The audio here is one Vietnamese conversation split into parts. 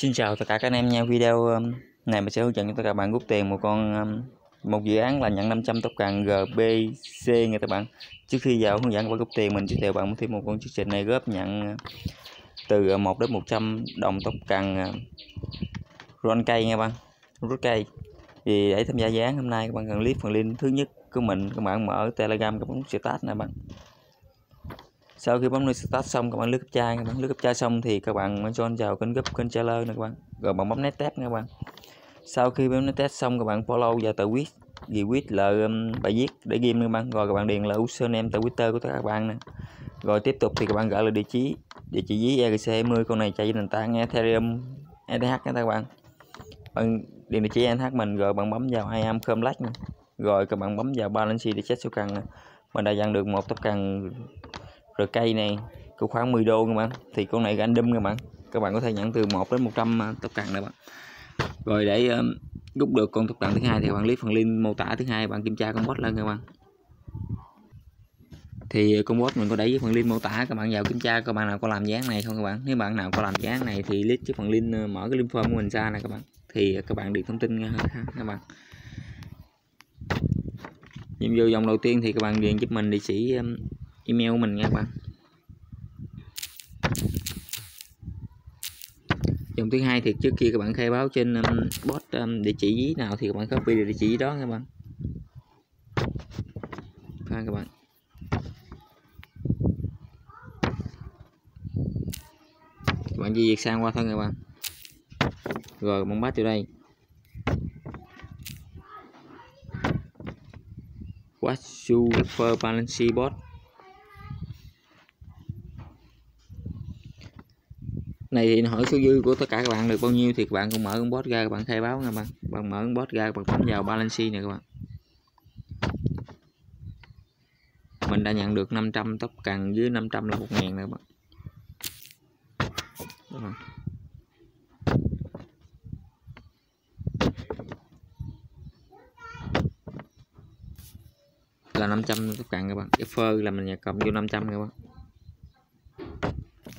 Xin chào tất cả các anh em nha. Video um, này mình sẽ hướng dẫn cho tất cả các bạn rút tiền một con um, một dự án là nhận 500 tóc càng GBC nha các bạn. Trước khi vào hướng dẫn các bạn rút tiền, mình giới thiệu bạn thêm một con chương trình này góp nhận um, từ uh, 1 đến 100 đồng tóc càng ron cây nha bạn. Rút cây. Thì để tham gia dự án hôm nay, các bạn cần click phần link thứ nhất của mình. Các bạn mở telegram, các bạn start nè bạn sau khi bấm nút start xong các bạn lướt captcha các bạn. Lướt captcha xong thì các bạn join vào kênh group kênh trailer nè các bạn. Rồi bạn bấm next tab nha các bạn. Sau khi bấm next tab xong các bạn follow và tờ quyết gì quyết là um, bài viết để ghim các bạn. Rồi các bạn điền là username tại twitter của tất cả các bạn nè. Rồi tiếp tục thì các bạn gửi là địa chỉ địa chỉ ví ERC 20 con này chạy trên nền tảng Ethereum ETH nha các bạn. Bạn điền địa chỉ ETH mình rồi bạn bấm vào hai am Comlac rồi các bạn bấm vào balance để check số cần mình đã nhận được một tốc cần rồi cây này cũng khoảng 10 đô các bạn thì con này random các bạn các bạn có thể nhận từ 1 đến 100 à, tóc cần này bạn. Rồi để um, rút được con tóc cần thứ hai thì các bạn click phần link mô tả thứ hai bạn kiểm tra con bot lên các bạn. Thì ờ, con bot mình có đẩy với phần link mô tả các bạn vào kiểm tra các bạn nào có làm dáng này không các bạn. Nếu bạn nào có làm dáng này thì click cái phần link ờ, mở cái link form của mình ra này các bạn. Thì các bạn điền thông tin nha các bạn. Nhiệm vụ dòng đầu tiên thì các bạn điền giúp mình địa chỉ email của mình nha các bạn. Dòng thứ hai thì trước kia các bạn khai báo trên um, bot um, địa chỉ nào thì các bạn copy địa chỉ đó các bạn. Ha các bạn. Các bạn di việc sang qua thôi các bạn. Rồi bạn bắt từ đây. What super balance bot? Này, thì hỏi số dư của tất cả các bạn được bao nhiêu thì các bạn cũng mở con bot ra, các bạn khai báo nha bạn. Bạn mở con bot ra, các bạn bấm vào balance này các bạn. Mình đã nhận được 500 tóc cần dưới 500 là 1 ngàn nữa bạn. Đó. là 500 tóc cần các bạn. Cái phơ là mình nhập cộng vô 500 các bạn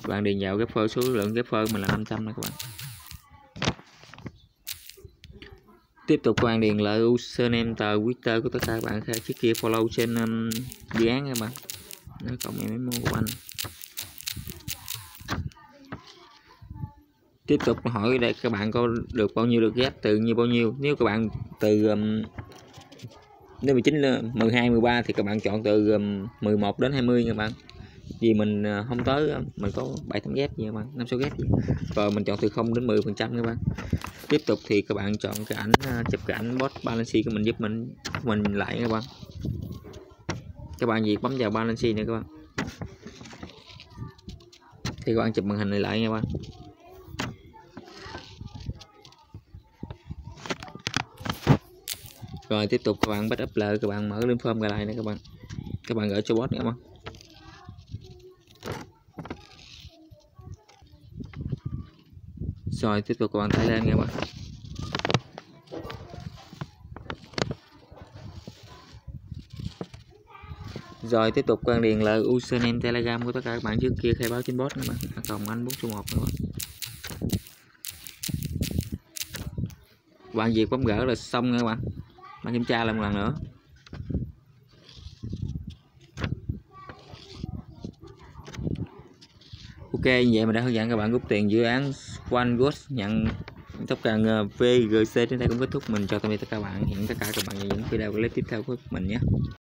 các bạn điền vào cái phơ số lượng cái phơ mình là 500 nè các bạn. Tiếp tục các bạn điền lại username tờ twitter của tất cả các bạn khác trước kia follow trên um, dự án các bạn. Nó cộng em memo của anh. Tiếp tục hỏi đây các bạn có được bao nhiêu được ghép từ như bao nhiêu? Nếu các bạn từ um, nếu 19 12 13 thì các bạn chọn từ um, 11 đến 20 các bạn vì mình ờ, không tới ờ, mình có 7 tấm ghép gì bạn 5 số ghép gì rồi mình chọn từ 0 đến 10 phần trăm các bạn. Tiếp tục thì các bạn chọn cái ảnh ờ, chụp cái ảnh bot balance của mình giúp mình mình lại các bạn. Các bạn việc bấm vào balance này các bạn. Thì các bạn chụp màn hình này lại nha các bạn. Rồi tiếp tục các bạn bắt up lại, các bạn mở lên form ra lại nữa các bạn. Các bạn gửi cho bot nha các bạn. Rồi, tiếp tục các bạn tải lên nha các bạn. Rồi, tiếp tục quan bạn điền là username telegram của tất cả các bạn trước kia khai báo trên bot các bạn. À, Cộng anh 401 các bạn bạn việc bấm gỡ là xong nha các bạn. Bạn kiểm tra lại một lần nữa. Ok như vậy mình đã hướng dẫn các bạn rút tiền dự án One Good nhận tóc càng VGC đến đây cũng kết thúc. Mình chào tạm biệt tất cả các bạn. Hẹn tất cả các bạn vào những video clip tiếp theo của mình nhé.